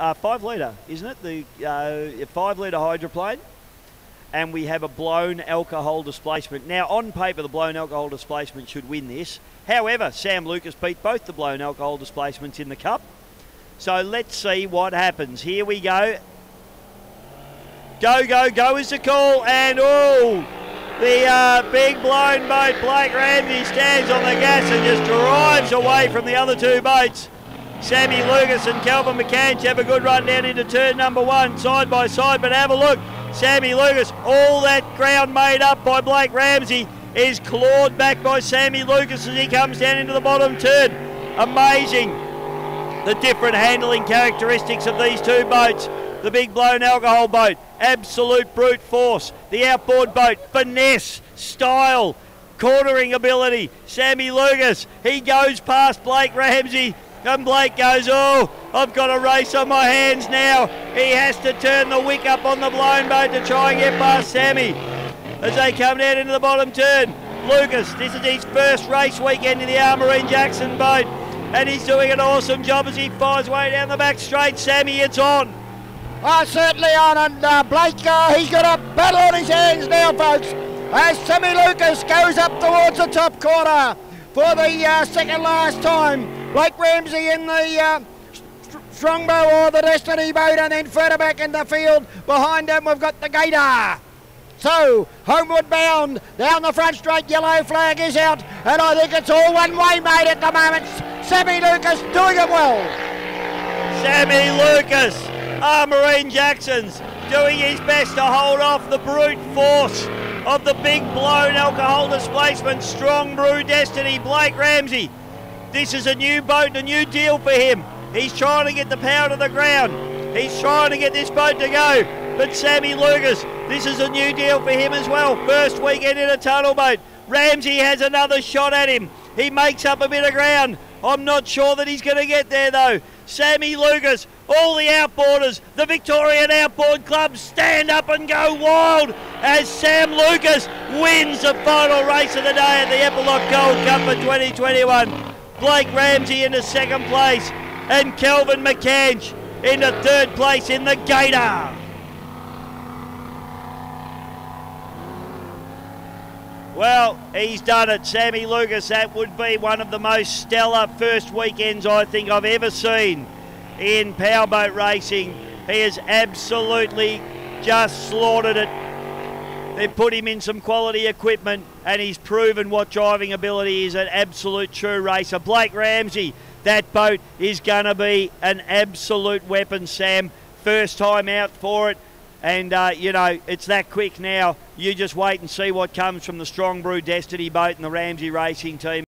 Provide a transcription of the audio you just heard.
uh, five litre, isn't it? The uh, five litre hydroplane. And we have a blown alcohol displacement. Now, on paper, the blown alcohol displacement should win this. However, Sam Lucas beat both the blown alcohol displacements in the Cup. So let's see what happens. Here we go. Go, go, go is the call. And oh, the uh, big blown boat, Blake Ramsey, stands on the gas and just drives away from the other two boats. Sammy Lucas and Calvin McCanch have a good run down into turn number one, side by side. But have a look. Sammy Lucas, all that ground made up by Blake Ramsey, is clawed back by Sammy Lucas as he comes down into the bottom turn. Amazing the different handling characteristics of these two boats. The big blown alcohol boat, absolute brute force. The outboard boat, finesse, style, cornering ability. Sammy Lucas, he goes past Blake Ramsey. And Blake goes, Oh, I've got a race on my hands now. He has to turn the wick up on the blown boat to try and get past Sammy. As they come down into the bottom turn, Lucas, this is his first race weekend in the Armourine Jackson boat. And he's doing an awesome job as he fires way down the back straight. Sammy, it's on. Oh, certainly on, and uh, Blake, uh, he's got a battle on his hands now, folks. As Sammy Lucas goes up towards the top corner for the uh, second last time. Blake Ramsey in the uh, Strongbow or the Destiny boat, and then further back in the field behind him, we've got the Gator. So, homeward bound, down the front straight, yellow flag is out, and I think it's all one way, mate, at the moment. Sammy Lucas doing it well. Sammy Lucas, Armourine Jackson's doing his best to hold off the brute force of the big blown alcohol displacement, strong brew destiny, Blake Ramsey. This is a new boat, a new deal for him. He's trying to get the power to the ground. He's trying to get this boat to go. But Sammy Lucas, this is a new deal for him as well. First weekend in a tunnel boat. Ramsey has another shot at him. He makes up a bit of ground. I'm not sure that he's going to get there though. Sammy Lucas, all the outboarders, the Victorian Outboard Club stand up and go wild as Sam Lucas wins the final race of the day at the Eppalock Gold Cup for 2021. Blake Ramsey into second place and Kelvin McCanch into third place in the Gator. Well, he's done it. Sammy Lucas, that would be one of the most stellar first weekends I think I've ever seen in powerboat racing. He has absolutely just slaughtered it. They've put him in some quality equipment and he's proven what driving ability is an absolute true racer. Blake Ramsey, that boat is going to be an absolute weapon, Sam. First time out for it. And, uh, you know, it's that quick now. You just wait and see what comes from the Strong Brew Destiny boat and the Ramsey Racing team.